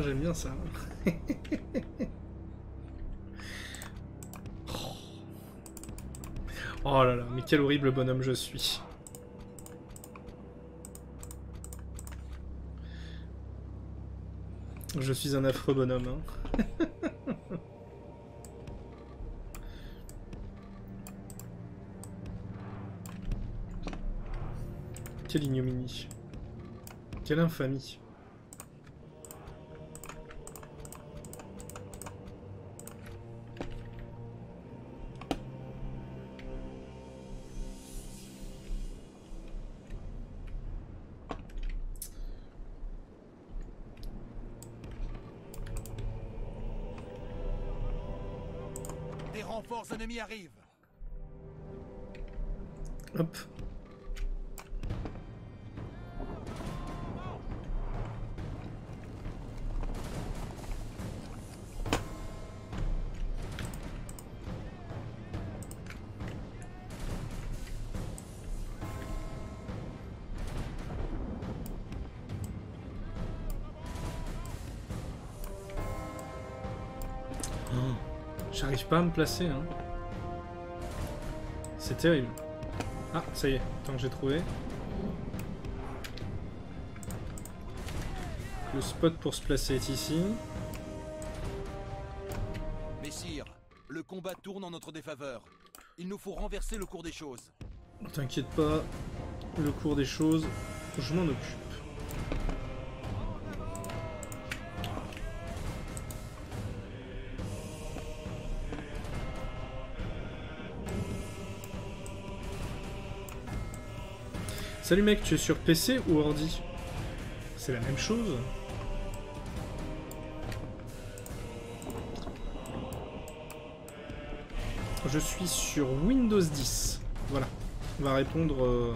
J'aime bien ça. oh là là, mais quel horrible bonhomme je suis. Je suis un affreux bonhomme. Hein. Quelle ignominie. Quelle infamie. Arrivent. Hop. J'arrive pas à me placer, hein. Terrible. Ah, ça y est, tant que j'ai trouvé. Le spot pour se placer est ici. Messire, le combat tourne en notre défaveur. Il nous faut renverser le cours des choses. T'inquiète pas, le cours des choses, je m'en occupe. Salut mec, tu es sur PC ou ordi C'est la même chose Je suis sur Windows 10. Voilà. On va répondre. euh,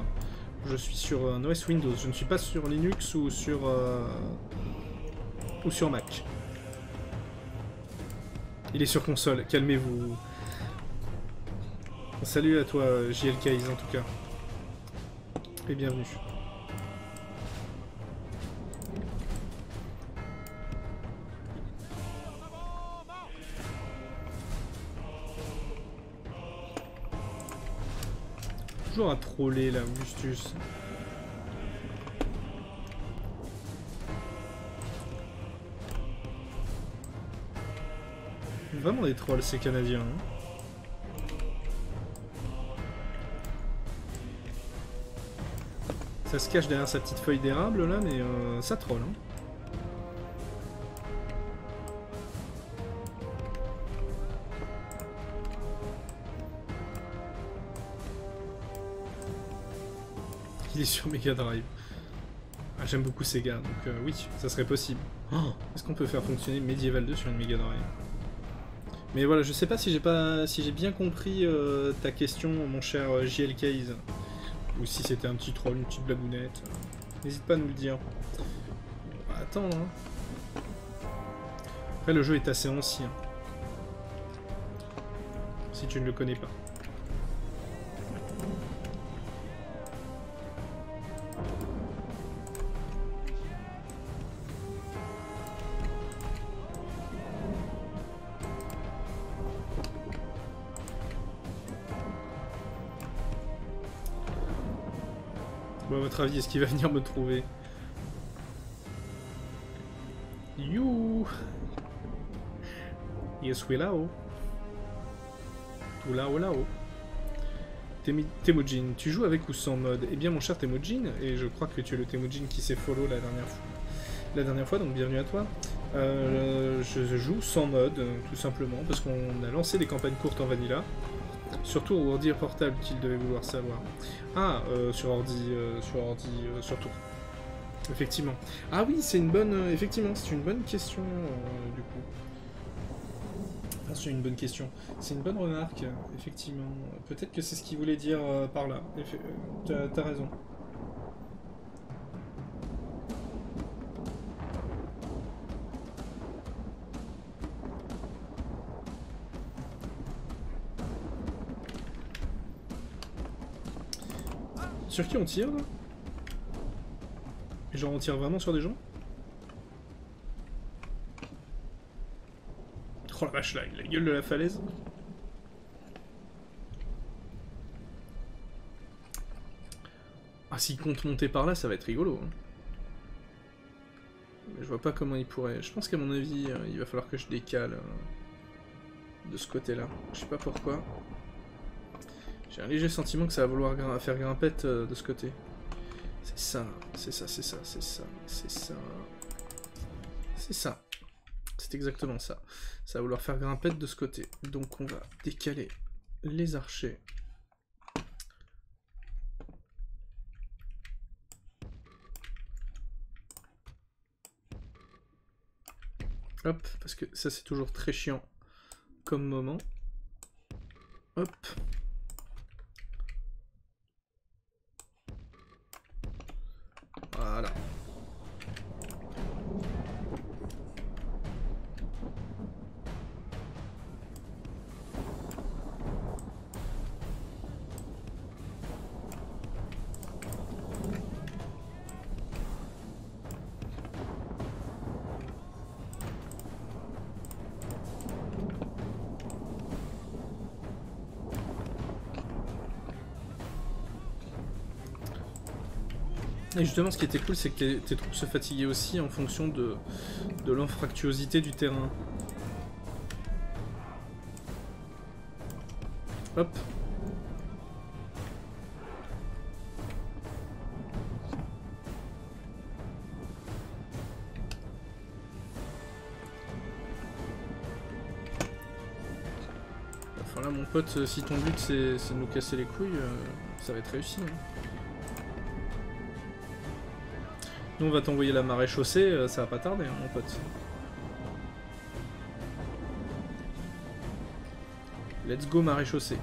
je suis sur un OS Windows. Je ne suis pas sur Linux ou sur. euh, ou sur Mac. Il est sur console. Calmez-vous. Salut à toi, JLK en tout cas. Bienvenue. Toujours à troller là, Augustus. Vraiment des trolls ces Canadiens. hein. Ça se cache derrière sa petite feuille d'érable là, mais euh, ça troll. Hein. Il est sur Mega Drive. Ah, J'aime beaucoup Sega, donc euh, oui, ça serait possible. Oh, Est-ce qu'on peut faire fonctionner Medieval 2 sur une Mega Drive? Mais voilà, je sais pas si j'ai pas, si j'ai bien compris euh, ta question, mon cher JL Case. Ou si c'était un petit troll, une petite blagounette. N'hésite pas à nous le dire. On va attendre. hein. Après, le jeu est assez ancien. Si tu ne le connais pas. Bon, à votre avis, est-ce qu'il va venir me trouver You Yes, we là-haut. Tout là-haut, là-haut. Temujin, tu joues avec ou sans mode? Eh bien, mon cher Temujin, et je crois que tu es le Temujin qui s'est follow la dernière fois, la dernière fois donc bienvenue à toi. Euh, je joue sans mode, tout simplement, parce qu'on a lancé des campagnes courtes en vanilla. Surtout ordi portable qu'il devait vouloir savoir. Ah, euh, sur ordi, euh, sur ordi, euh, surtout. Effectivement. Ah oui, c'est une bonne, euh, effectivement, c'est une bonne question euh, du coup. Enfin, c'est une bonne question. C'est une bonne remarque, euh, effectivement. Peut-être que c'est ce qu'il voulait dire euh, par là. Euh, t'as raison. Sur qui on tire là? Genre on tire vraiment sur des gens? Oh la vache, là, la gueule de la falaise. Ah, s'il compte monter par là, ça va être rigolo. hein. Mais je vois pas comment il pourrait. Je pense qu'à mon avis, euh, il va falloir que je décale euh, de ce côté-là. Je sais pas pourquoi. J'ai un léger sentiment que ça va vouloir faire grimpette euh, de ce côté. C'est ça, c'est ça, c'est ça, c'est ça, c'est ça. C'est ça. C'est exactement ça. Ça va vouloir faire grimpette de ce côté. Donc on va décaler les archers. Hop, parce que ça c'est toujours très chiant comme moment. Hop. Et justement, ce qui était cool, c'est que tes, troupes se fatiguaient aussi en fonction de, de l'infractuosité du terrain. Hop. Enfin là, mon pote, euh, si ton but c'est c'est de nous casser les couilles, euh, ça va être réussi. hein. On va t'envoyer la marée chaussée, euh, ça va pas tarder, hein, mon pote. Let's go, marée chaussée.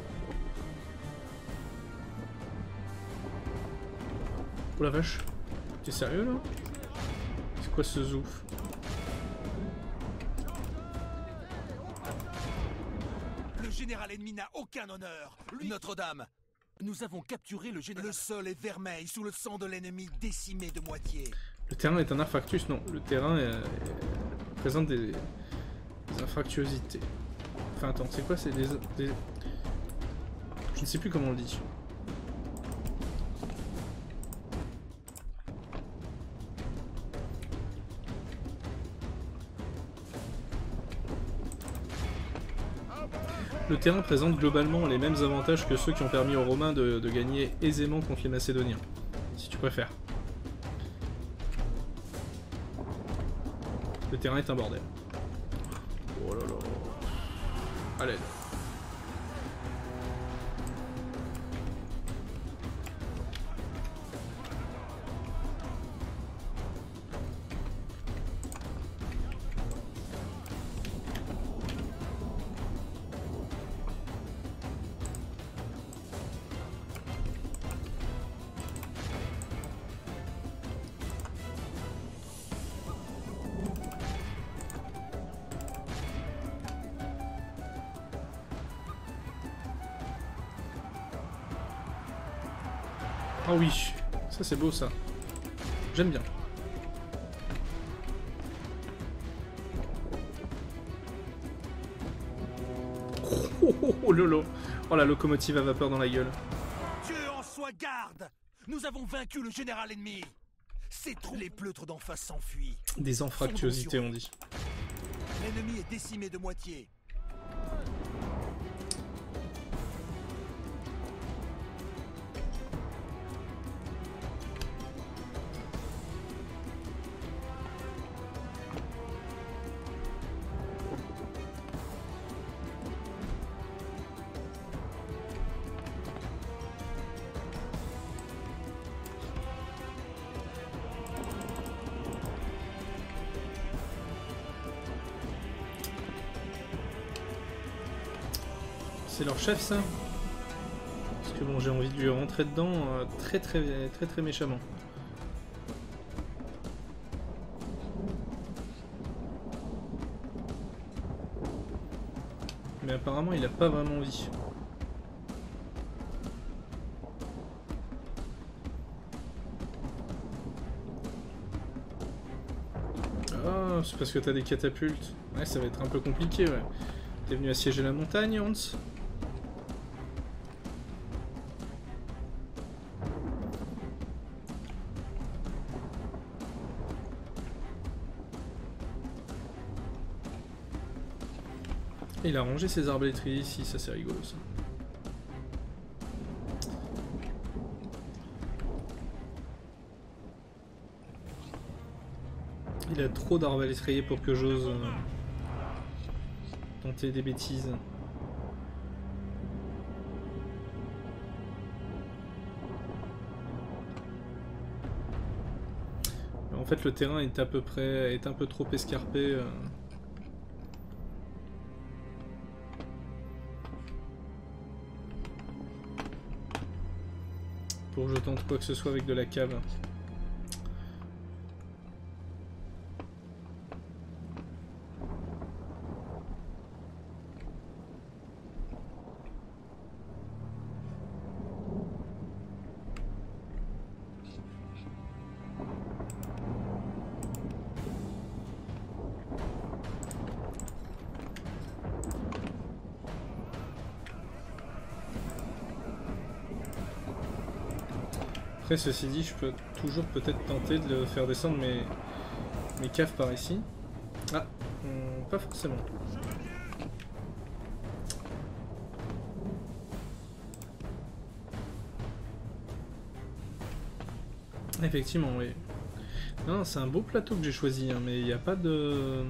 Oh la vache. T'es sérieux là? C'est quoi ce zouf? Le général ennemi n'a aucun honneur. Notre-Dame, nous avons capturé le général. Le sol est vermeil sous le sang de l'ennemi décimé de moitié. Le terrain est un arfactus Non, le terrain présente des, des infractuosités. Enfin, attends, c'est quoi C'est des, Je ne sais plus comment on le dit. Le terrain présente globalement les mêmes avantages que ceux qui ont permis aux Romains de gagner aisément contre les Macédoniens, si tu préfères. Terrain est un bordel. Oh là là. À ça c'est beau ça. J'aime bien. Oh, oh, oh, lolo. Oh la locomotive à vapeur dans la gueule. Dieu en soit garde Nous avons vaincu le général ennemi. Ces trous, les pleutres d'en face s'enfuient. Des anfractuosités on dit. L'ennemi est décimé de moitié. C'est leur chef ça Parce que bon j'ai envie de lui rentrer dedans euh, très très très très méchamment. Mais apparemment il a pas vraiment envie. Ah, c'est parce que t'as des catapultes. Ouais, ça va être un peu compliqué, ouais. T'es venu assiéger la montagne, Hans? Il a rangé ses arbalétriers ici, ça c'est rigolo ça. Il a trop d'arbalétriers pour que j'ose euh, tenter des bêtises. En fait, le terrain est à peu près est un peu trop escarpé. euh. Quoi que ce soit avec de la cave. Après, ceci dit, je peux toujours peut-être tenter de le faire descendre mes, mes caves par ici. Ah, hum, pas forcément. Effectivement, oui. Non, c'est un beau plateau que j'ai choisi, hein, mais il n'y a pas de...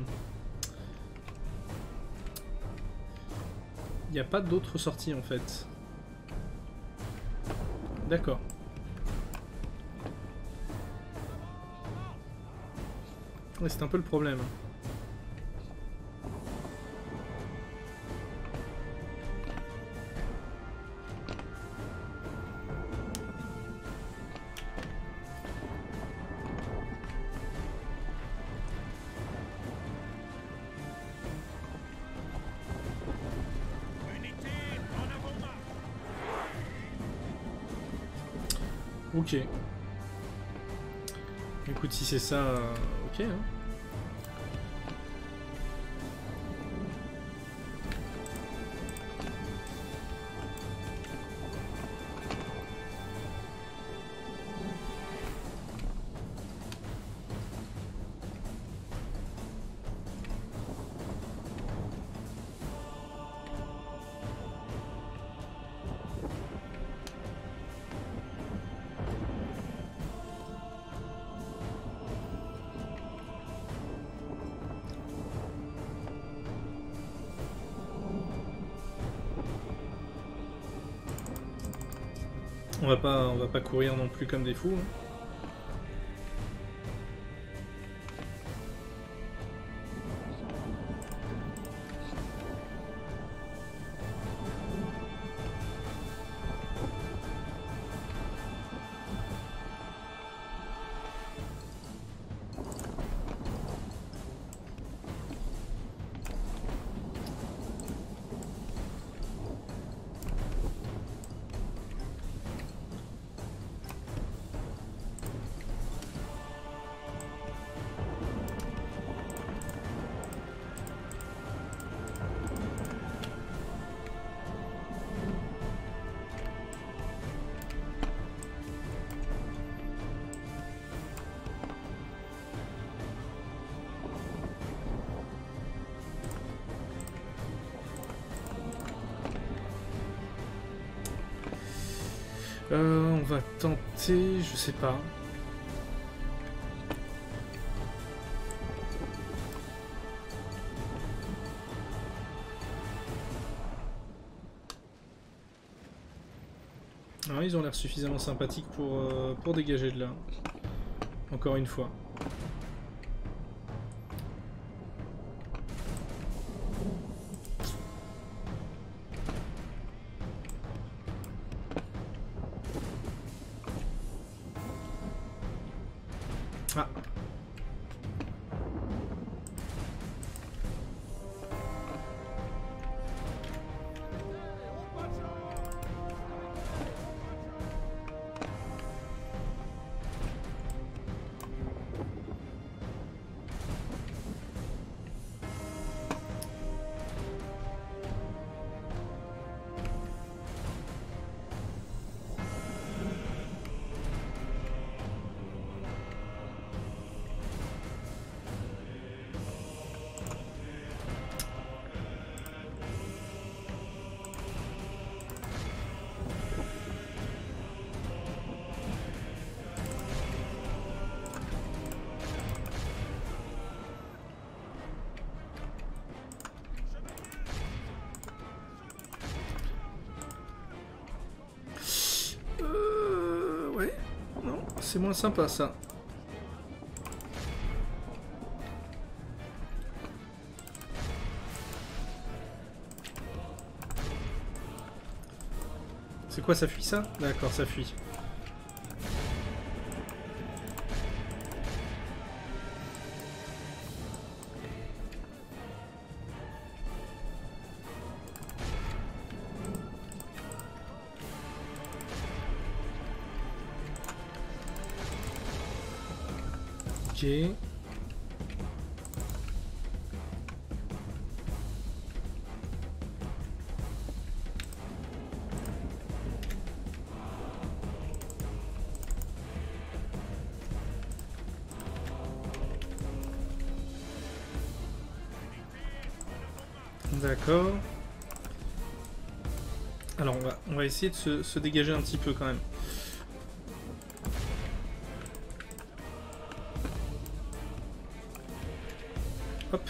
Il n'y a pas d'autre sortie en fait. D'accord. C'est un peu le problème. Ok. Écoute, si c'est ça, euh, ok. Pas, courir non plus comme des fous. Euh, on va tenter, je sais pas. Alors, ils ont l'air suffisamment sympathiques pour, euh, pour dégager de là. Encore une fois. C'est moins sympa ça. C'est quoi, ça fuit ça? D'accord, ça fuit. Essayer de se, dégager un petit peu quand même. Hop.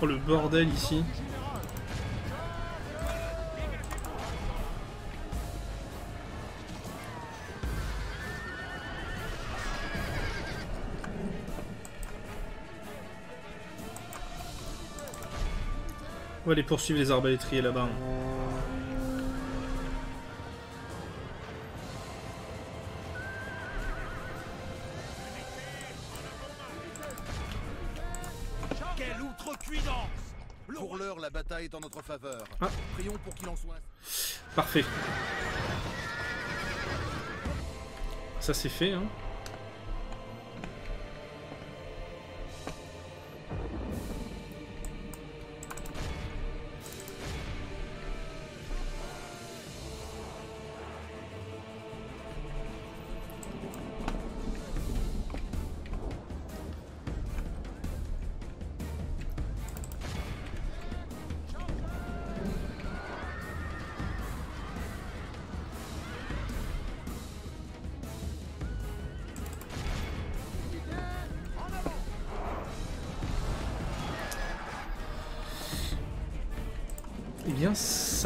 Oh le bordel ici. On va aller poursuivre les arbalétriers là-bas. Quelle outrecuidance Pour l'heure, la bataille est en notre faveur. Ah. Prions pour qu'il en soit. Parfait. Ça c'est fait, hein.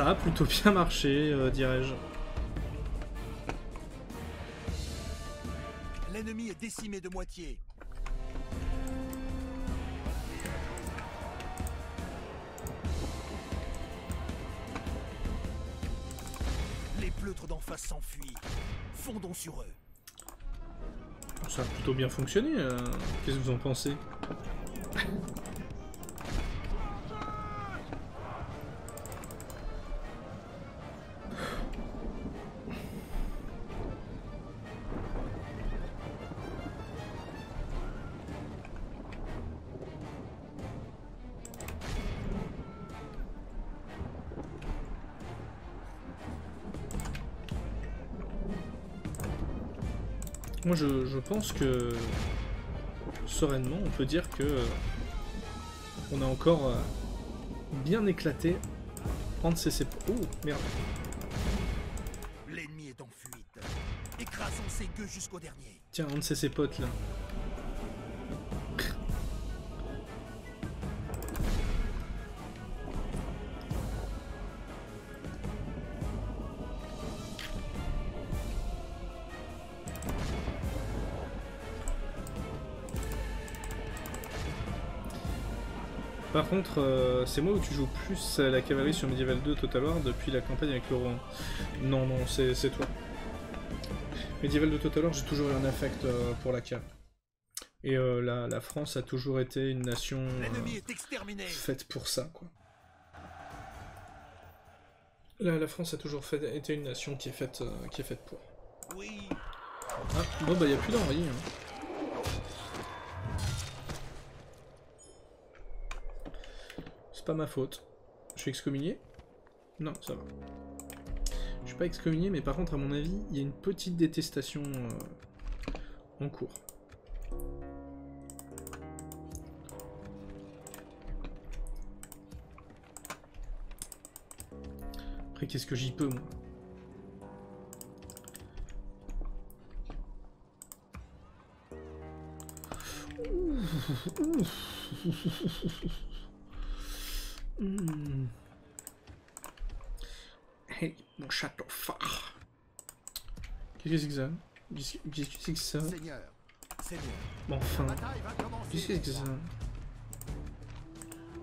Ça a plutôt bien marché, euh, dirais-je. L'ennemi est décimé de moitié. Les pleutres d'en face s'enfuient. Fondons sur eux. Ça a plutôt bien fonctionné. euh, Qu'est-ce que vous en pensez? Moi, je, je pense que sereinement, on peut dire que on a encore euh, bien éclaté entre ces ces- Oh merde. L'ennemi est en fuite. Écrasons ses gueux jusqu'au dernier. Tiens, un de ces ses potes là. Contre, euh, c'est moi où tu joues plus à la cavalerie sur Medieval 2 Total War depuis la campagne avec le roi. Non, non, c'est toi. Medieval 2 Total War, j'ai toujours eu un affect euh, pour la cave. Et euh, la, la France a toujours été une nation est faite pour ça, quoi. La, la France a toujours fait- été une nation qui est faite, qui est faite pour. Oui. Ah, bon bah y a plus d'envie. Hein. Pas ma faute. Je suis excommunié Non, ça va. Je suis pas excommunié, mais par contre, à mon avis, il y a une petite détestation euh, en cours. Après, qu'est-ce que j'y peux, moi? Hmm. Hey, mon château phare. Qu'est-ce que c'est que ça? Qu'est-ce que c'est que ça? Seigneur, Seigneur, Bon, Enfin, qu'est-ce que c'est que ça?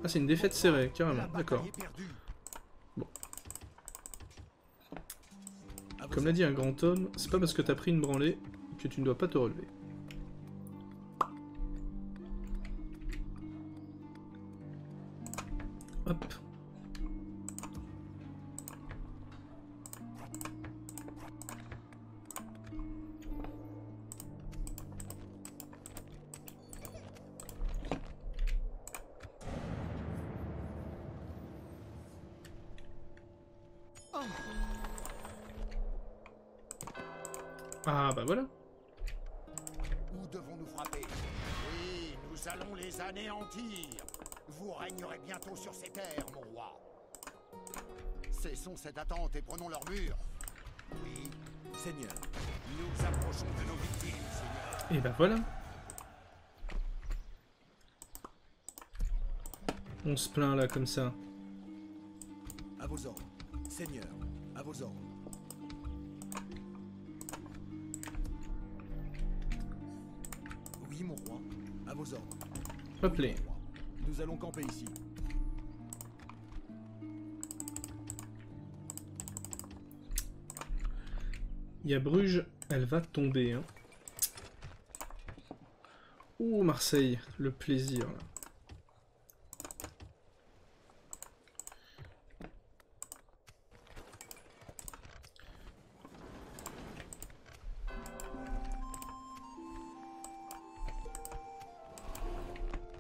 Ah, c'est une défaite serrée, carrément, d'accord. Bon. Comme l'a dit un grand homme, c'est pas parce que t'as pris une branlée que tu ne dois pas te relever. Hop. Voilà. On se plaint là comme ça. À vos ordres. Seigneur, à vos ordres. Oui, mon roi. À vos ordres. Hop. Nous allons camper ici. Il y a Bruges, elle va tomber. Hein. Ouh, Marseille, le plaisir. Là.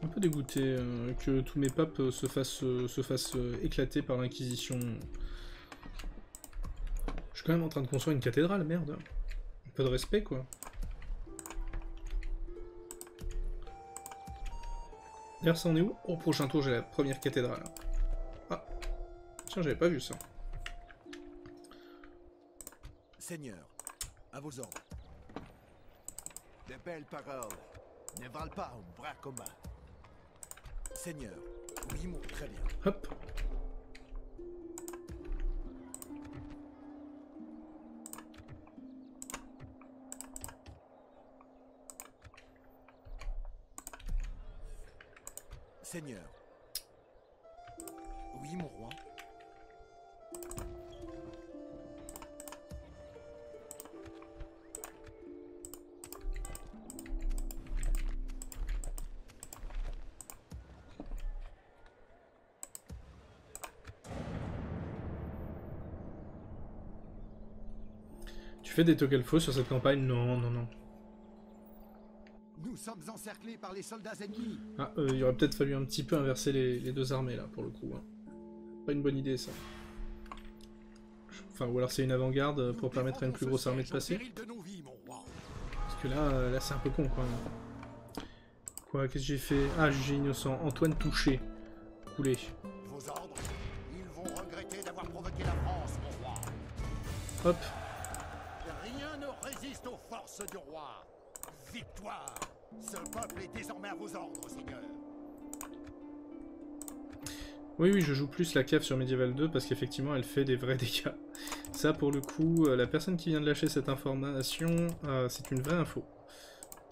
Un peu dégoûté euh, que tous mes papes euh, se fassent, euh, éclater par l'Inquisition. Je suis quand même en train de construire une cathédrale, merde. Un peu de respect, quoi. D'ailleurs, ça est où Au prochain tour, j'ai la première cathédrale. Ah. Tiens, j'avais pas vu ça. Seigneur, à vos ordres. De belles paroles ne valent pas un bras commun. Seigneur, oui, mon très bien. Hop. Seigneur. Oui, mon roi. Tu fais des Togelfo sur cette campagne Non, non, non. Nous sommes encerclés par les soldats ennemis. Ah, euh, il aurait peut-être fallu un petit peu inverser les, les deux armées, là, pour le coup. hein. Pas une bonne idée, ça. Enfin, ou alors c'est une avant-garde pour permettre à une plus grosse armée de passer. Parce que là, euh, là c'est un peu con, quoi. Quoi, qu'est-ce que j'ai fait? Ah, jugé innocent. Antoine touché. Coulé. Vos ordres, ils vont regretter d'avoir provoqué la France, mon roi. Hop. Rien ne résiste aux forces du roi. Victoire. Ce peuple est désormais à vos ordres, Seigneur. Oui, oui, je joue plus la cave sur Medieval 2 parce qu'effectivement, elle fait des vrais dégâts. Ça, pour le coup, euh, la personne qui vient de lâcher cette information, euh, c'est une vraie info.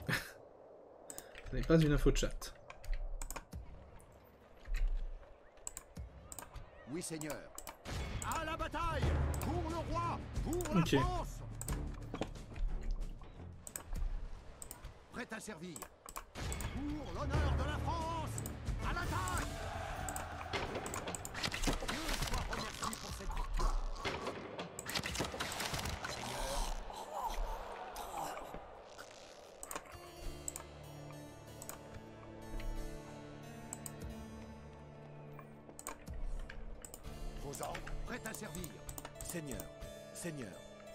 Ce n'est pas une info de chat. Oui, Seigneur. À la bataille Pour le roi Pour la France Prêt à servir. Pour l'honneur de la France À l'attaque Dieu soit remercié pour cette victoire. Vos ordres Prêt à servir. Seigneur, Seigneur,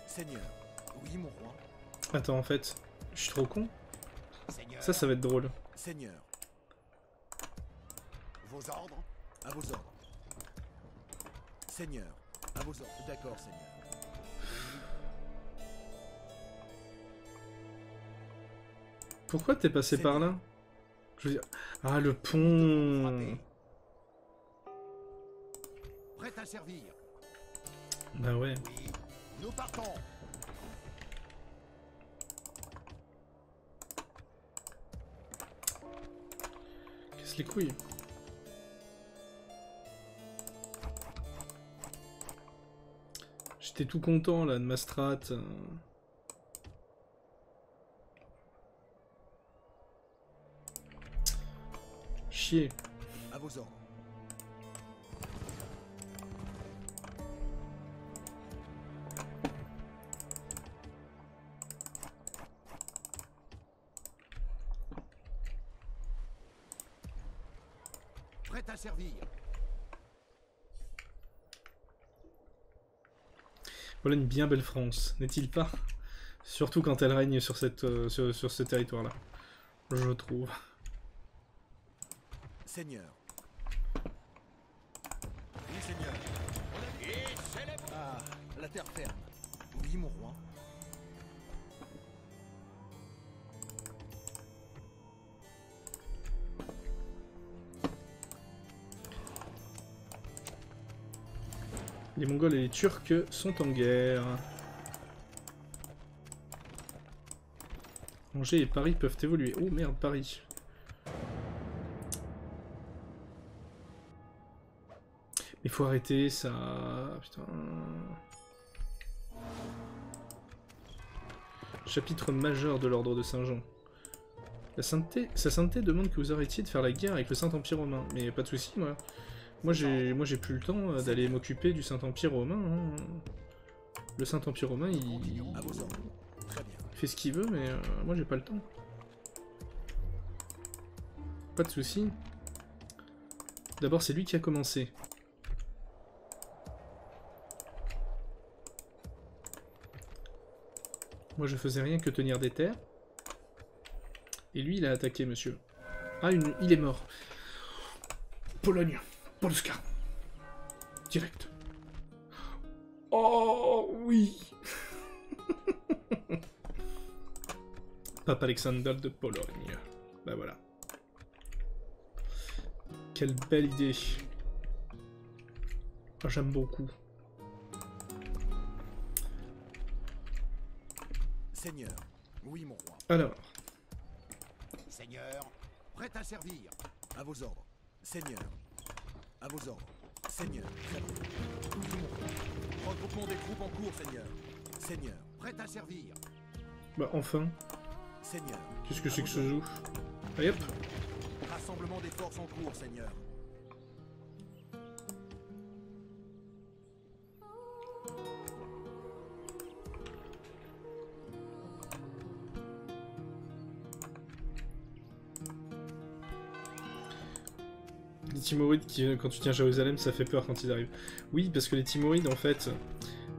Seigneur. Oui, mon roi. Attends, en fait, je suis trop con. Seigneur. Ça, ça va être drôle. Seigneur. Vos ordres À vos ordres. Seigneur. À vos ordres. D'accord, Seigneur. Pourquoi t'es passé par là? Je veux dire... Ah, le pont Prêt à servir. Bah ouais. Oui, nous partons. Les couilles. J'étais tout content là de ma strat. Chier. À vos ordres. Voilà une bien belle France, n'est-il pas? Surtout quand elle règne sur, cette, euh, sur, sur ce territoire-là. Je trouve. Seigneur. Oui, Seigneur. Ah, la terre ferme. Oui, mon roi? Les Mongols et les Turcs sont en guerre. Angers et Paris peuvent évoluer. Oh merde, Paris. Il faut arrêter ça. Putain. Chapitre majeur de l'ordre de Saint-Jean. Sa sainteté demande que vous arrêtiez de faire la guerre avec le Saint-Empire romain. Mais pas de soucis, moi. Moi j'ai moi j'ai plus le temps euh, d'aller m'occuper du Saint-Empire romain. hein. Le Saint-Empire romain, il, bien. il fait ce qu'il veut, mais euh, moi j'ai pas le temps. Pas de soucis. D'abord, c'est lui qui a commencé. Moi, je faisais rien que tenir des terres. Et lui, il a attaqué, monsieur. Ah, une... il est mort. Pologne. Polska. Direct. Oh, oui Pape Alexander de Pologne. Bah voilà. Quelle belle idée. Ah, J'aime beaucoup. Seigneur. Oui, mon roi. Alors, Seigneur, prêt à servir. À vos ordres. Seigneur. À vos ordres. Seigneur. Roi. Regroupement des troupes en cours, Seigneur. Seigneur. Prêt à servir. bah enfin, Seigneur. qu'est-ce que c'est que ce zoo Allez hop Rassemblement des forces en cours, Seigneur. Les Timorides, qui, quand tu tiens Jérusalem, ça fait peur quand ils arrivent. Oui, parce que les Timorides, en fait,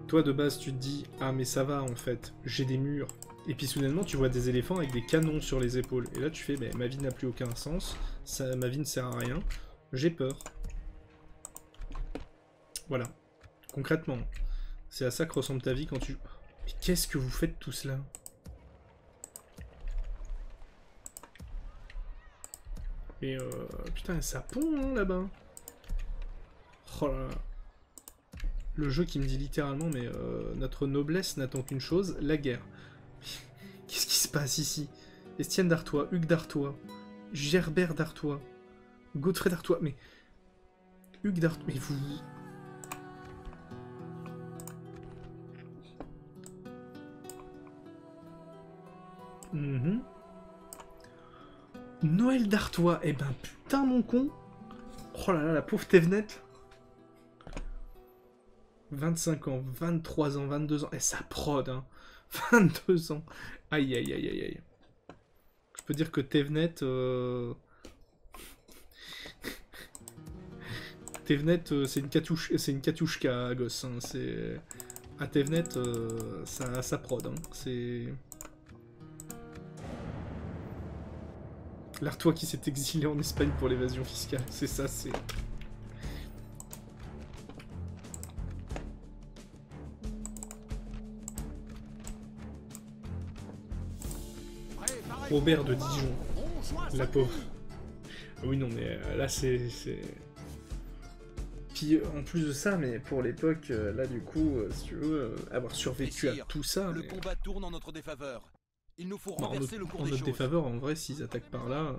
toi de base, tu te dis Ah, mais ça va, en fait, j'ai des murs. Et puis soudainement, tu vois des éléphants avec des canons sur les épaules. Et là, tu fais Ben, Ma vie n'a plus aucun sens, ma vie ne sert à rien, j'ai peur. Voilà. Concrètement, c'est à ça que ressemble ta vie quand tu. Mais qu'est-ce que vous faites tout cela Et euh, putain, ça pond hein, là-bas. Oh là là. Le jeu qui me dit littéralement, mais euh, notre noblesse n'attend qu'une chose, la guerre. Qu'est-ce qui se passe ici? Estienne d'Artois, Hugues d'Artois, Gerbert d'Artois, Godfrey d'Artois, mais... Hugues d'Artois, mais vous... Mhm. Noël d'Artois, eh ben putain mon con. Oh là là, la pauvre Tevnet 25 ans, 23 ans, 22 ans, et ça prod, hein. 22 ans. Aïe aïe aïe aïe aïe. Je peux dire que Tevnet... Euh... Tevnet, euh, c'est une katouche, c'est une katouchka, gosse, hein, c'est... À Tevnet, euh, ça, ça prod, hein, c'est... L'Artois qui s'est exilé en Espagne pour l'évasion fiscale, c'est ça, c'est... Robert de. Dijon, la pauvre. Ah oui, non, mais euh, là, c'est... c'est- Puis en plus de ça, mais pour l'époque, euh, là du coup, euh, si tu veux, euh, avoir survécu à tout ça. Le mais- combat tourne en notre défaveur. Il nous faut en renverser le cours en des notre choses. défaveur, en vrai, s'ils attaquent par là.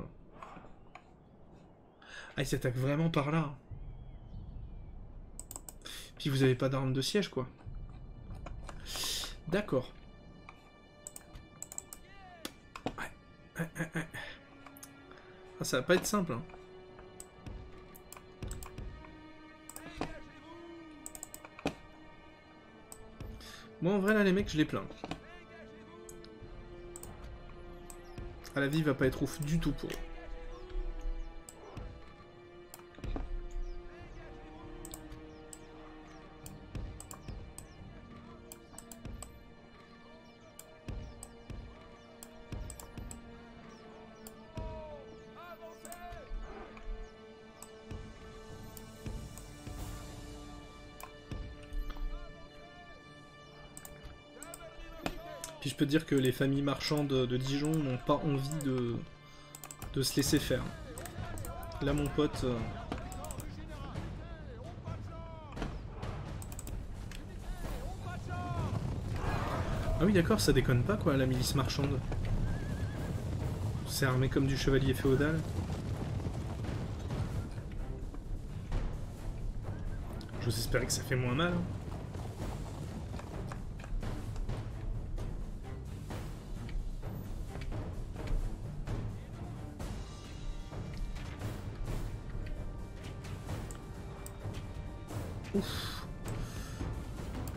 Ah, ils s'attaquent vraiment par là. Puis vous avez pas d'arme de siège, quoi. D'accord. Ouais, ouais, ouais, ouais. Ah, ça va pas être simple, hein. Moi, en vrai, là, les mecs, je les plains. La vie va pas être ouf du tout pour eux. Dire que les familles marchandes de Dijon n'ont pas envie de, de se laisser faire. Là, mon pote. euh, Ah oui, d'accord, ça déconne pas quoi, la milice marchande. C'est armé comme du chevalier féodal. J'ose espérer que ça fait moins mal. hein.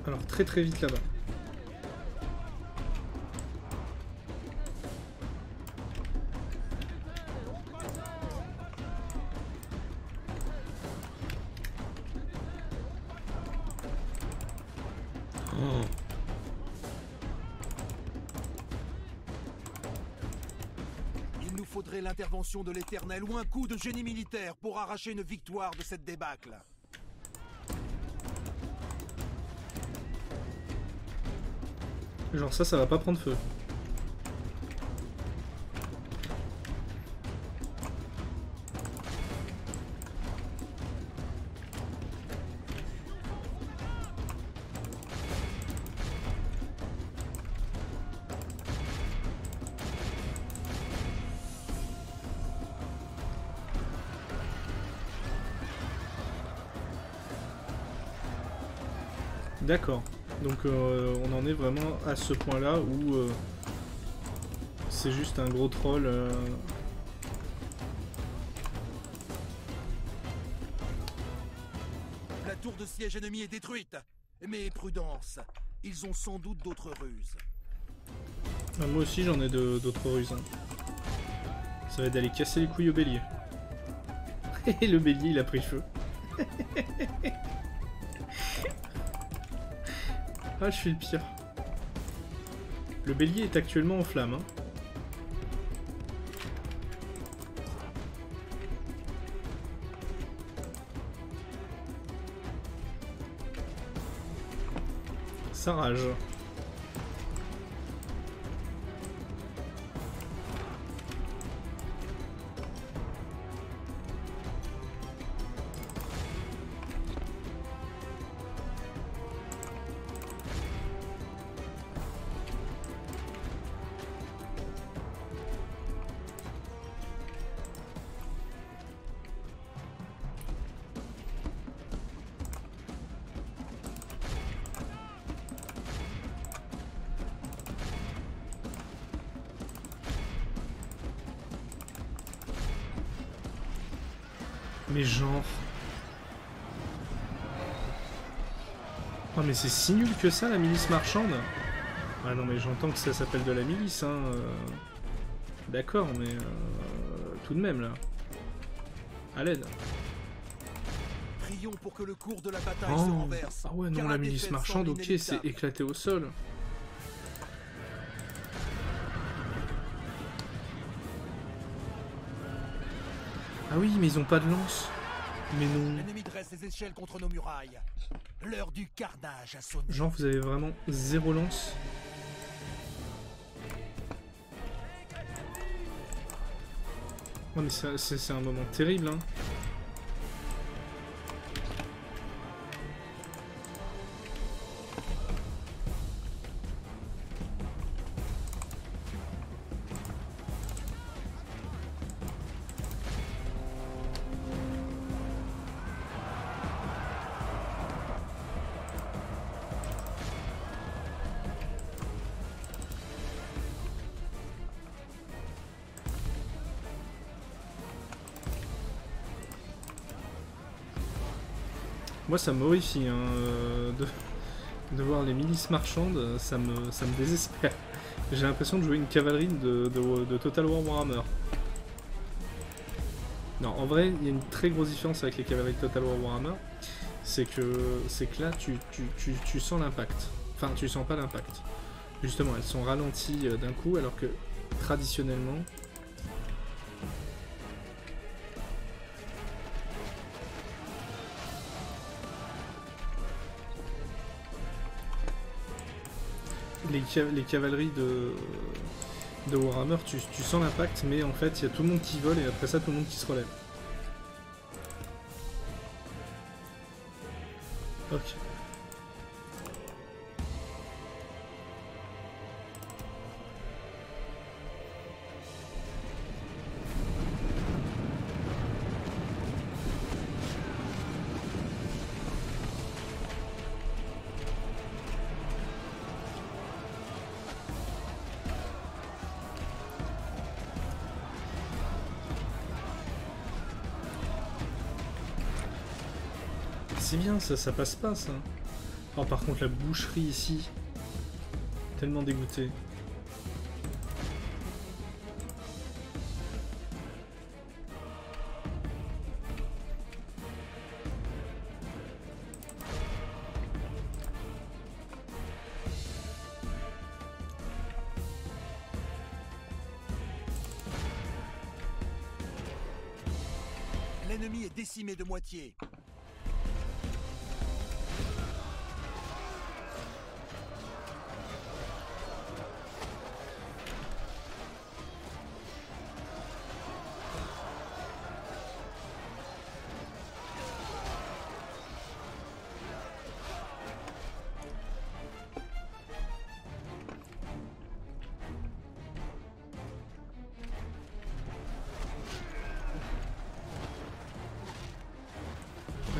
Alors très très vite là-bas. Il nous faudrait l'intervention de l'Éternel ou un coup de génie militaire pour arracher une victoire de cette débâcle. Genre ça, ça va pas prendre feu. D'accord. Donc euh, on en est vraiment à ce point-là où euh, c'est juste un gros troll. euh, La tour de siège ennemie est détruite. Mais prudence, ils ont sans doute d'autres ruses. ah, moi aussi j'en ai d'autres ruses. hein. Ça va être d'aller casser les couilles au bélier. Et le bélier il a pris feu. ah je suis le pire. Le bélier est actuellement en flamme. hein. Ça rage. Mais genre... Oh mais c'est si nul que ça la milice marchande Ah non mais j'entends que ça s'appelle de la milice hein. euh. D'accord mais... euh, Tout de même là. À l'aide. Prions pour que le cours de la bataille se Oh. renverse. Ah ouais non la milice marchande ok c'est éclaté au sol. Oui mais ils ont pas de lance. Mais non. L'ennemi dresse échelles contre nos murailles. L'heure du carnage a sonné. Genre vous avez vraiment zéro lance. Oh mais c'est un moment terrible hein. Moi, ça m'horrifie hein, euh, de, voir les milices marchandes, ça me, ça me désespère. J'ai l'impression de jouer une cavalerie de, Total War Warhammer. Non, en vrai, il y a une très grosse différence avec les cavaleries de Total War Warhammer. C'est que, que là, tu, tu, tu, tu sens l'impact. Enfin, tu sens pas l'impact. Justement, elles sont ralenties euh, d'un coup, alors que traditionnellement, les, ca- les cavaleries de, de Warhammer, tu, tu sens l'impact, mais en fait, il y a tout le monde qui vole et après ça, tout le monde qui se relève. Ok. Ça, ça passe pas, ça. Oh, par contre, la boucherie ici. Tellement dégoûté. L'ennemi est décimé de moitié.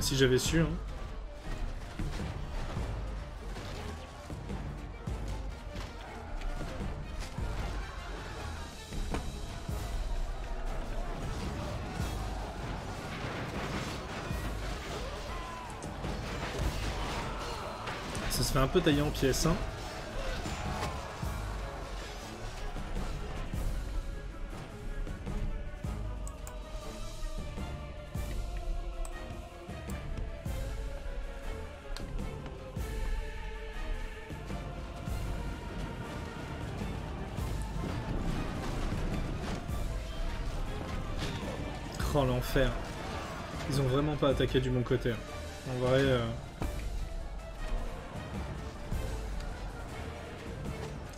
Si j'avais su, hein. Ça se fait un peu tailler en pièces, hein. Attaqué du bon côté. hein. En vrai. euh,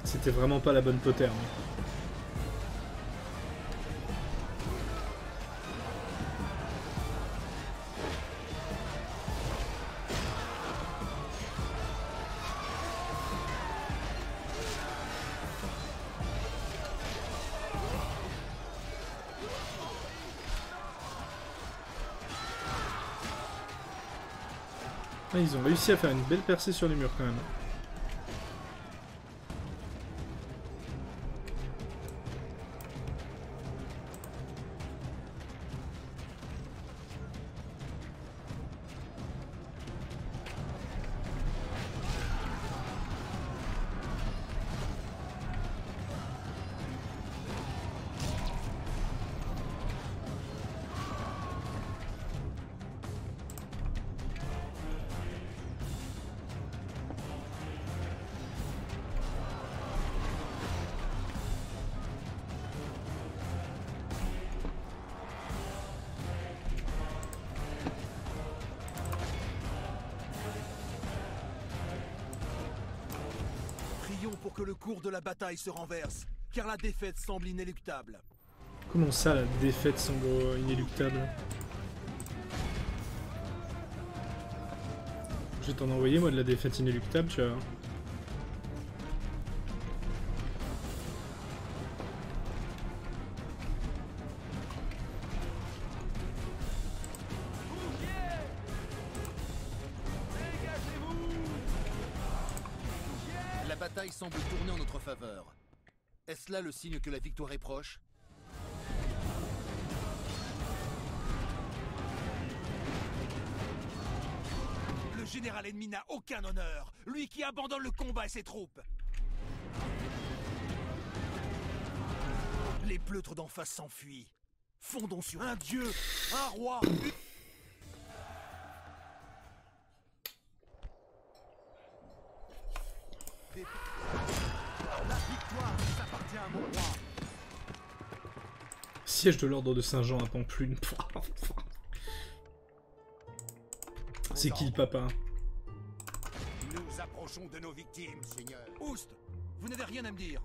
C'était vraiment pas la bonne poterne. Ah, ils ont réussi à faire une belle percée sur les murs quand même. Que le cours de la bataille se renverse, car la défaite semble inéluctable. Comment ça, la défaite semble inéluctable? Je vais t'en envoyer, moi, de la défaite inéluctable, tu vois. Signe que la victoire est proche général ennemi n'a aucun honneur. Lui qui abandonne le combat et ses troupes. Les pleutres d'en face s'enfuient. Fondons sur un dieu, un roi, Siège de l'ordre de Saint-Jean à Pamplune. C'est qui le papa? Nous approchons de nos victimes, Seigneur. Oust, vous n'avez rien à me dire.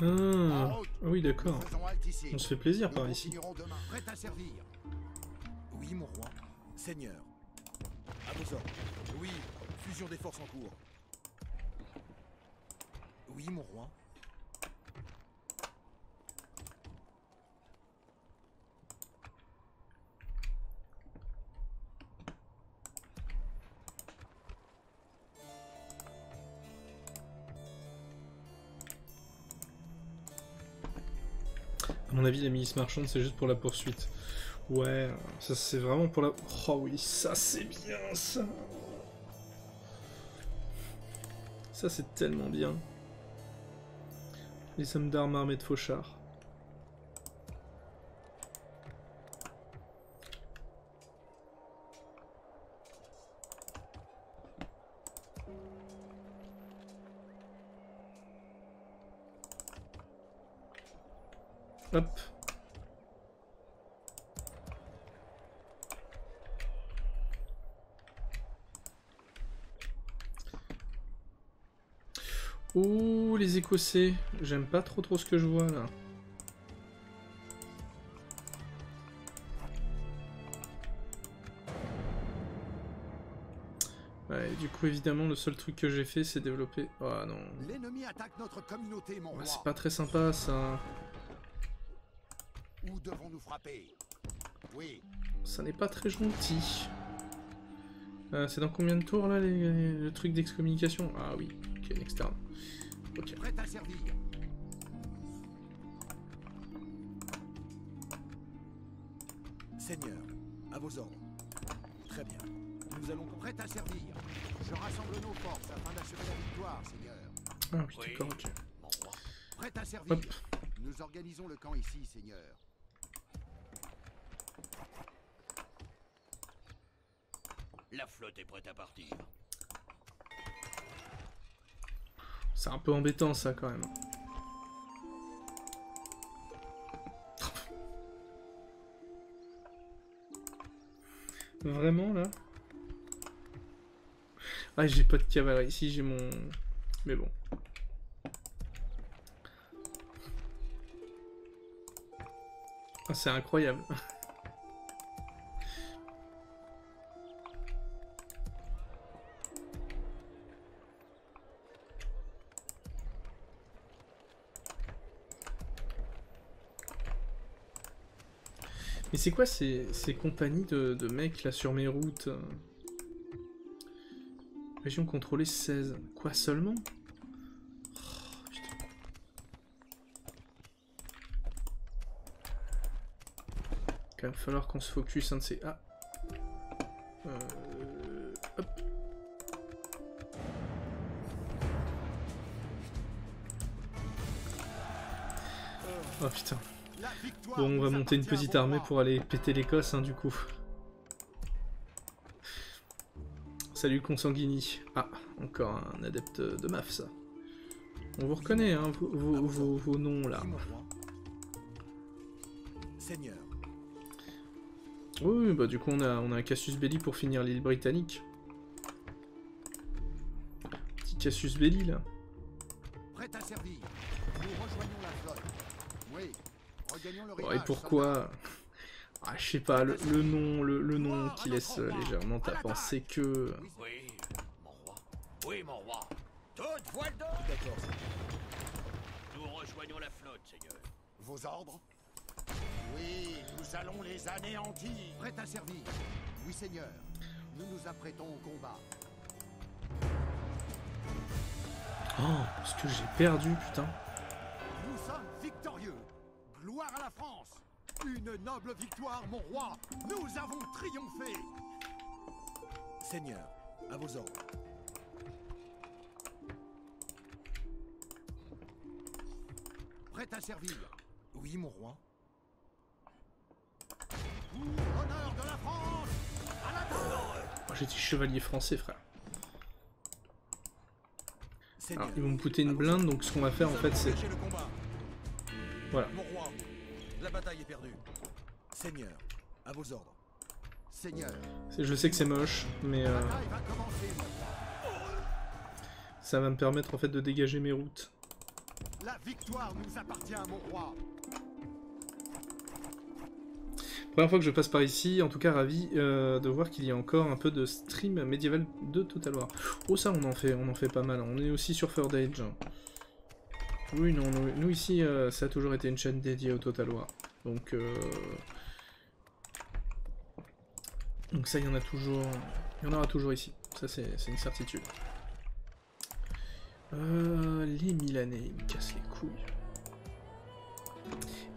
Ah, ah oui, d'accord. On se fait plaisir Nous par ici. continuerons demain. Prêt à servir. Oui, mon roi. Seigneur. À vos ordres. Oui, fusion des forces en cours. Oui, mon roi. À mon avis, la milice marchande, c'est juste pour la poursuite. Ouais, ça c'est vraiment pour la... Oh oui, ça c'est bien, ça Ça c'est tellement bien. Les hommes d'armes armés de fauchards. Hop. Ouh, les Écossais. J'aime pas trop trop ce que je vois là. Ouais, du coup, évidemment, le seul truc que j'ai fait, c'est développer... Oh non. L'ennemi attaque notre communauté, mon Ouais, roi. c'est pas très sympa, ça. Où devons-nous frapper? Oui, Ça n'est pas très gentil. Euh, c'est dans combien de tours, là, les, le truc d'excommunication? Ah oui, ok, next turn. Ok. prêt à servir. Seigneur, à vos ordres. Très bien. Nous allons Prêt à servir. Je rassemble nos forces afin d'assurer la victoire, Seigneur. Ah oui, d'accord, ok. Prêt à servir. Hop. Nous organisons le camp ici, Seigneur. La flotte est prête à partir. C'est un peu embêtant, ça, quand même. Vraiment, là? Ah, j'ai pas de cavalerie. Ici, j'ai mon... Mais bon. Ah, c'est incroyable. c'est quoi ces, compagnies de, mecs là sur mes routes euh Région contrôlée 16. Quoi seulement? Oh, putain. Falloir qu'on se focus un de ces... Ah Euh, Hop Oh putain. Bon, on va monter une petite armée pour aller péter l'Écosse, hein, du coup. Salut Consanguini. Ah, encore un adepte de MAF, ça. On vous reconnaît, hein, vos, vos- vos- vos noms, là. Seigneur, oui, bah du coup, on a, on a un Cassius Belli pour finir l'île britannique. Petit Cassius Belli, là. Bon, et pourquoi... Ah, je sais pas, le, le nom, le, le nom qui laisse euh, légèrement à penser que... Oui, mon roi. Oui, mon roi. Toute voile d'accord, Seigneur. Nous rejoignons la flotte, Seigneur. Vos ordres? Oui, nous allons les anéantir. Prêt à servir. Oui, Seigneur. Nous nous apprêtons au combat. Oh, ce que j'ai perdu, putain. Une noble victoire, mon roi Nous avons triomphé Seigneur, à vos ordres. Prêt à servir Oui, mon roi. Pour l'honneur de la France À Moi, chevalier français, frère. Alors, ils vont me coûter une blinde, donc ce qu'on va faire en fait c'est... Voilà. Mon roi, la bataille est perdue. Seigneur, à vos ordres. Seigneur, Je sais que c'est moche, mais euh, ça va me permettre en fait de dégager mes routes. La victoire nous appartient, mon roi Première fois que je passe par ici, en tout cas ravi euh, de voir qu'il y a encore un peu de stream médiéval de Total War. Oh ça on en fait, on en fait pas mal, on est aussi sur Third Age. Oui non, nous, nous, ici euh, ça a toujours été une chaîne dédiée au Total War. Donc euh, Donc ça il y en a toujours. Il y en aura toujours ici. Ça c'est une certitude. Euh, les Milanais, ils me cassent les couilles.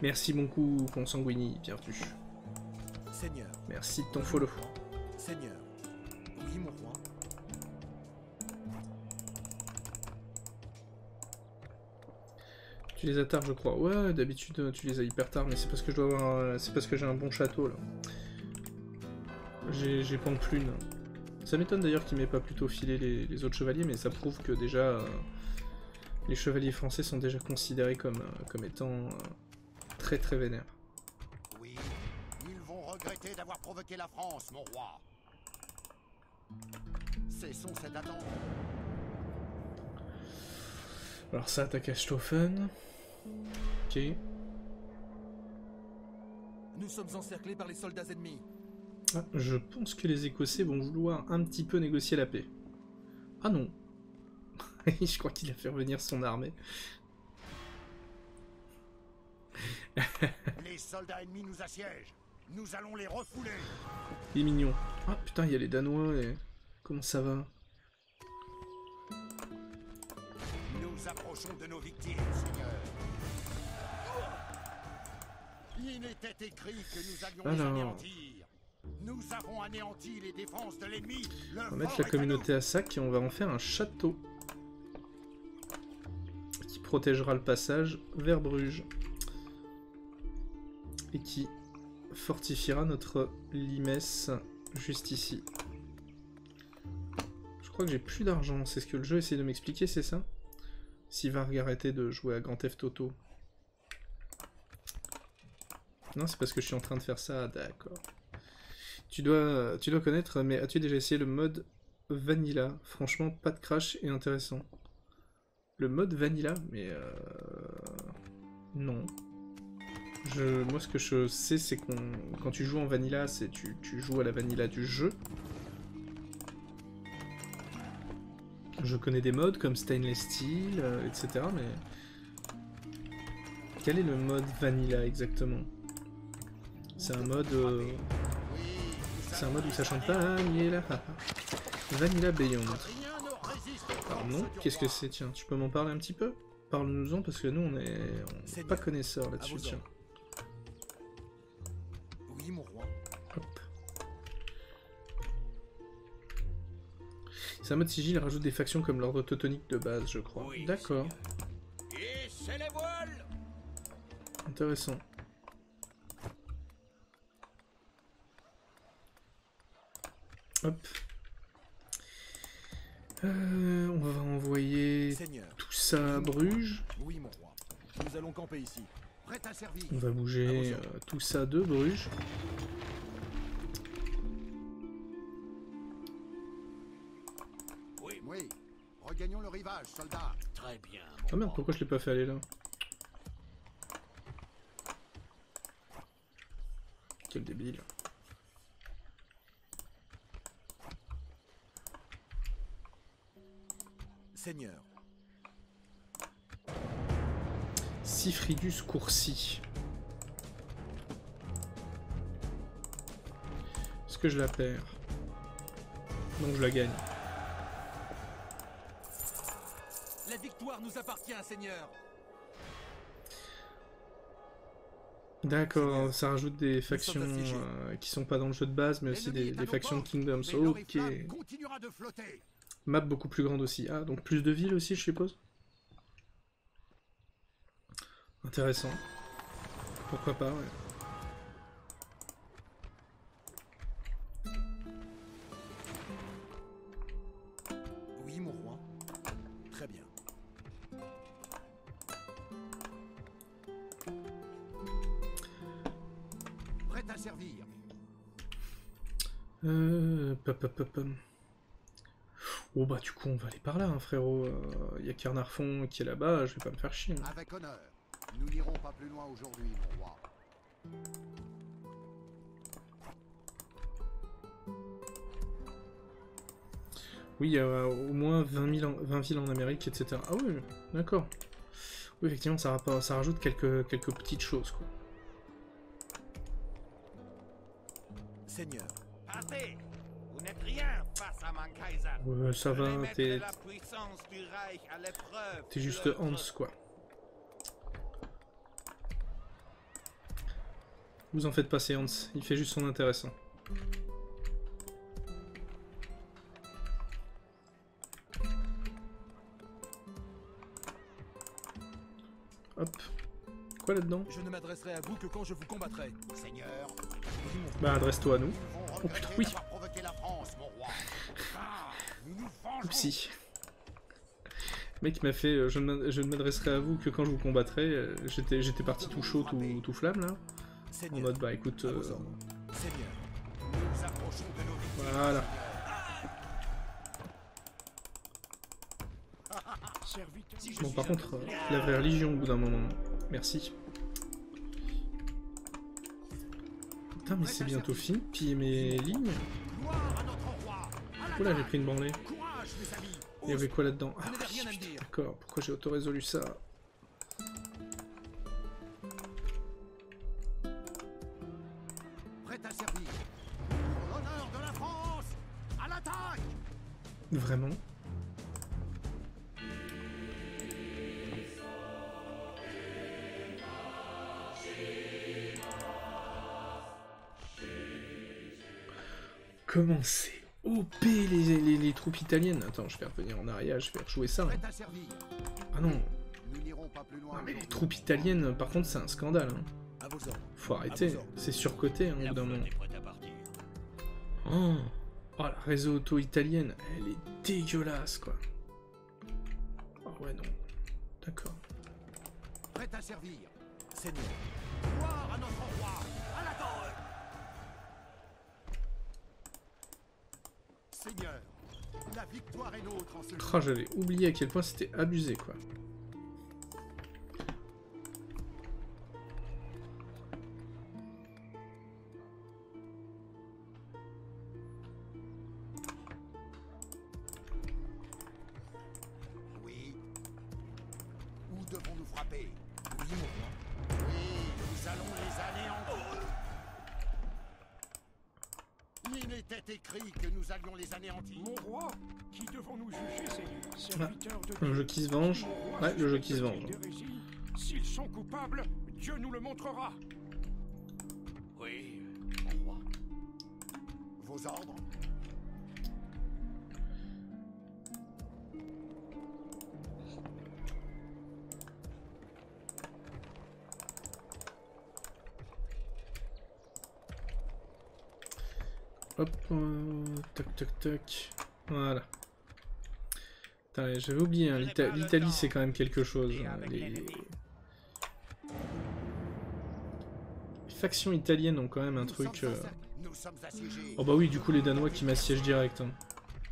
Merci beaucoup, Consanguini, bienvenue. Seigneur. Merci de ton follow. Seigneur. Oui, mon roi. Tu les as tard, je crois. Ouais, d'habitude euh, tu les as hyper tard, mais c'est parce que je dois avoir, c'est parce que j'ai un bon château là. J'ai j'ai Pamplune. Ça m'étonne d'ailleurs qu'il m'ait pas plutôt filé les, les autres chevaliers, mais ça prouve que déjà euh, les chevaliers français sont déjà considérés comme, euh, comme étant euh, très très vénères. Oui, ils vont regretter d'avoir provoqué la France, mon roi. Cessons cette attente. Alors ça attaque à Stoffen. Ok. Nous sommes encerclés par les soldats ennemis. Ah, je pense que les Écossais vont vouloir un petit peu négocier la paix. Ah non. je crois qu'il a fait revenir son armée. Les soldats ennemis nous assiègent. Nous allons les refouler. Il est mignon. Ah putain, il y a les Danois et... Comment ça va? Nous approchons de nos victimes, Seigneur. Il était écrit que nous allions les Alors. anéantir. Nous avons anéanti les défenses de l'ennemi. Le On va mettre la est à communauté à sac et on va en faire un château. Qui protégera le passage vers Bruges. Et qui fortifiera notre limesse juste ici. Je crois que j'ai plus d'argent, c'est ce que le jeu essaie de m'expliquer, c'est ça? S'il va arrêter de jouer à Grand Theft Auto. Non, c'est parce que je suis en train de faire ça, d'accord. Tu dois, connaître, mais as-tu déjà essayé le mode Vanilla? Franchement, pas de crash et intéressant. Le mode Vanilla Mais euh... Non. Je, moi, ce que je sais, c'est qu'on, quand tu joues en Vanilla, c'est tu joues à la Vanilla du jeu. Je connais des modes comme Stainless Steel, euh, etc. Mais quel est le mode Vanilla exactement? C'est un mode, euh, c'est un mode où ça chante pas. Vanilla, Vanilla Beyond. Alors non, qu'est-ce que c'est? Tiens, tu peux m'en parler un petit peu? Parle-nous-en parce que nous on est, pas connaisseurs là-dessus. Tiens. Oui, mon. C'est un mode sigil, il rajoute des factions comme l'ordre teutonique de base, je crois. Oui, D'accord, intéressant. Hop. Euh, on va envoyer Seigneur. tout ça à Bruges. Oui, mon roi. Nous allons camper ici. Prêt à servir. On va bouger euh, tout ça de Bruges. Regagnons le rivage, soldats. très bien. Ah merde, pourquoi je l'ai pas fait aller là Quel débile. Seigneur. Sifridus Coursi. Est-ce que je la perds? Donc je la gagne. Victoire nous appartient, Seigneur. D'accord, ça rajoute des factions euh, qui sont pas dans le jeu de base, mais aussi des, des factions de Kingdoms. Ok. Map beaucoup plus grande aussi. Ah, donc plus de villes aussi, je suppose? Intéressant. Pourquoi pas, ouais. Servir. Euh... pop, pop, pop, pop. Oh bah du coup on va aller par là, hein, frérot. Il y a Carnarfon qui est là-bas, je vais pas me faire chier. hein. Avec honneur. Nous n'irons pas plus loin aujourd'hui, mon roi. Oui, il y a au moins 20, 000 en- 20 villes en Amérique, etc. Ah oui, d'accord. Oui, effectivement, ça, ça rajoute quelques, quelques petites choses, quoi. Seigneur, Partez Vous n'êtes rien face à mon Kaiser. Ouais, ça va, t'es la puissance du Reich à l'épreuve. t'es juste Hans, quoi. Vous en faites pas, c'est Hans. Il fait juste son intéressant. Hop. Quoi là-dedans? Je ne m'adresserai à vous que quand je vous combattrai. Seigneur. Bah, adresse-toi à nous. Oh, putain, oui. Oupsie. Le mec m'a fait euh, je ne m'adresserai à vous que quand je vous combattrai. euh, J'étais parti tout chaud, tout, tout flamme là. En mode bah écoute. euh. Voilà. Bon par contre, euh, la vraie religion au bout d'un moment. Merci. Putain mais c'est bientôt fini, piller mes lignes. Oula j'ai pris une branlée. Il y avait quoi là-dedans Ah oui, d'accord, pourquoi j'ai auto-résolu ça Prêt Comment c'est OP les, les, troupes italiennes Attends, je vais revenir en arrière, je vais rejouer ça. hein. Ah non, mais les troupes italiennes, par contre, c'est un scandale. Hein. Faut arrêter, c'est surcoté hein, au bout d'un moment. prête. Oh, oh, la réseau auto italienne, elle est dégueulasse quoi. Oh ouais, non. D'accord. Prêt à servir. Seigneur, Oh, j'avais oublié à quel point c'était abusé quoi. Mon roi, Ouais, le jeu qui se venge. d'hérésie. S'ils sont coupables, Dieu nous le montrera. Oui, mon roi. Vos ordres Hop, euh, tac tac tac. Voilà. J'avais oublié, hein, l'Ita- l'Italie c'est quand même quelque chose. hein, Les... les factions italiennes ont quand même un Nous truc. euh. Oh bah oui, du coup les Danois qui m'assiègent direct. hein.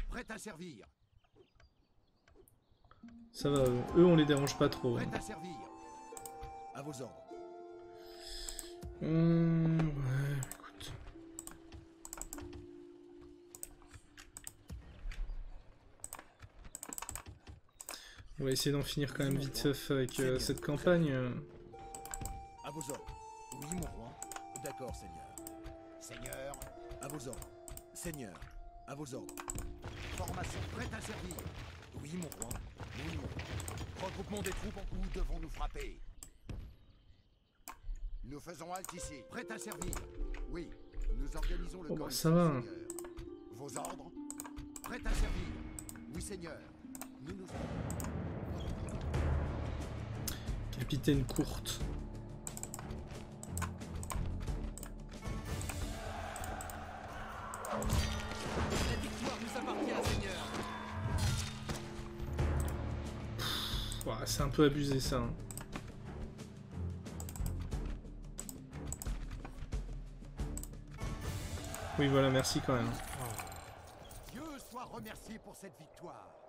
Prêt à servir. Ça va, eux, eux, on les dérange pas trop. Prêt hein. à servir. À vos ordres. Hum, ouais, On va essayer d'en finir quand même vite fait avec euh, cette campagne. À vos ordres. Oui, mon roi. D'accord, Seigneur. Seigneur, À vos ordres. Seigneur, à vos ordres. formation prête à servir. Oui, mon roi. Oui, mon roi. Regroupement des troupes en Où devons-nous frapper Nous faisons halte ici. Prêt à servir. Oui, nous organisons le bah, camp ça ici, va. Seigneur. Vos ordres Prêt à servir. Oui, Seigneur. Nous nous... Capitaine courte. C'est un peu abusé ça. hein. Oui, voilà, merci quand même. Dieu soit remercié pour cette victoire.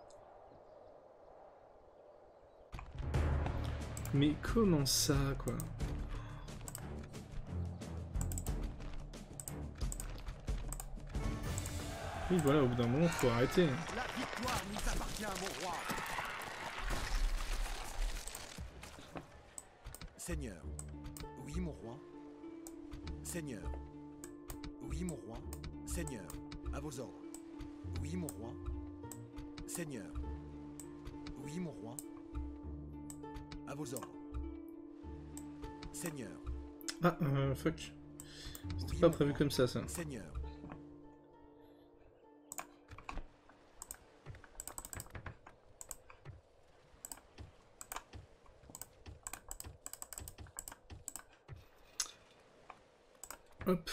Mais comment ça, quoi Oui, voilà, au bout d'un moment, faut arrêter. La victoire nous appartient, mon roi. Seigneur. Oui, mon roi. Seigneur. Oui, mon roi. Seigneur. À vos ordres. Oui, mon roi. Seigneur. Oui, mon roi. À vos ordres. Seigneur. Ah, euh, fuck. C'était pas prévu comme ça, ça. Seigneur. Hop.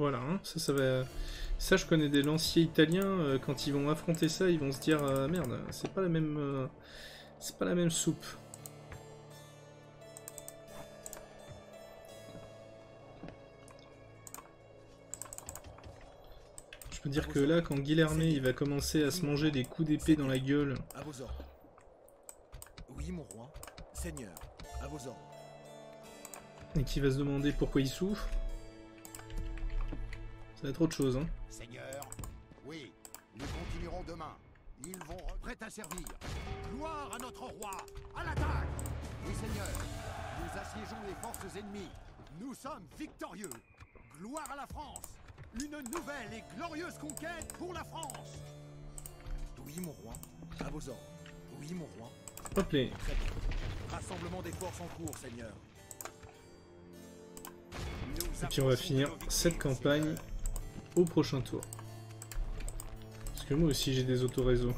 Voilà, hein, ça, ça va... Ça, je connais des lanciers italiens, euh, quand ils vont affronter ça, ils vont se dire euh, merde, c'est pas la même... euh, c'est pas la même soupe. Je peux dire que là, quand Guilhermé il va commencer à se manger des coups d'épée dans la gueule, À vos ordres. Oui, mon roi. Seigneur. À vos ordres. et qu'il va se demander pourquoi il souffre, ça va être autre chose. Hein. Seigneur, oui, nous continuerons demain. Ils vont prêts à servir. Gloire à notre roi. À l'attaque. Oui, Seigneur, nous assiégeons les forces ennemies. Nous sommes victorieux. Gloire à la France. Une nouvelle et glorieuse conquête pour la France. Oui, mon roi. À vos ordres. Oui, mon roi. Hop. Rassemblement des forces en cours, Seigneur. Et puis on va finir cette campagne. Au prochain tour. Parce que moi aussi j'ai des autoréseaux.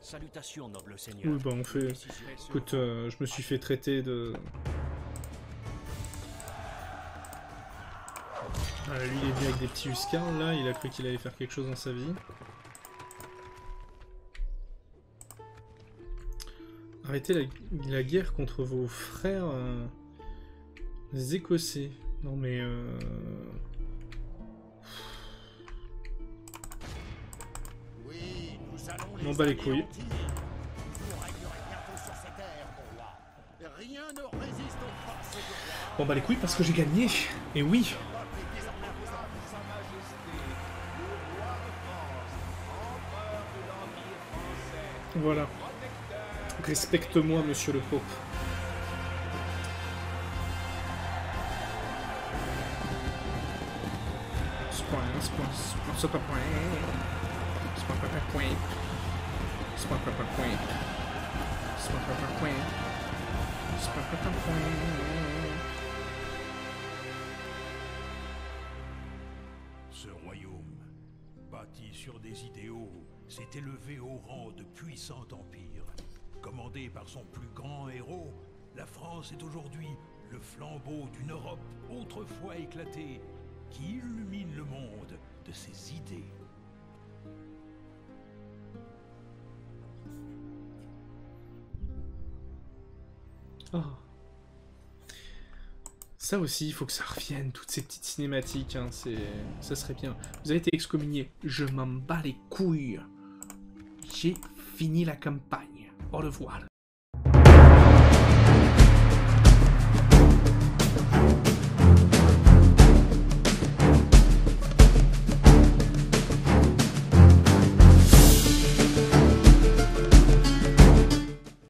Salutations, noble seigneur. Oui bah on fait... Écoute, euh, je me suis fait traiter de... Voilà, lui il est venu avec des petits Huscarls là, il a cru qu'il allait faire quelque chose dans sa vie. Arrêtez la, guerre contre vos frères euh, écossais. Non mais... Euh... Oui, nous allons les bat les couilles. Bon bah les couilles parce que j'ai gagné. Et oui. Voilà. Respecte-moi, monsieur le pauvre. Ce royaume, bâti sur des idéaux, s'est élevé au rang de puissant empire. Commandé par son plus grand héros, la France est aujourd'hui le flambeau d'une Europe autrefois éclatée, qui illumine le monde de ses idées. Ah. Ça aussi, il faut que ça revienne, toutes ces petites cinématiques, hein, ça serait bien. Vous avez été excommunié, je m'en bats les couilles. J'ai fini la campagne. Au revoir.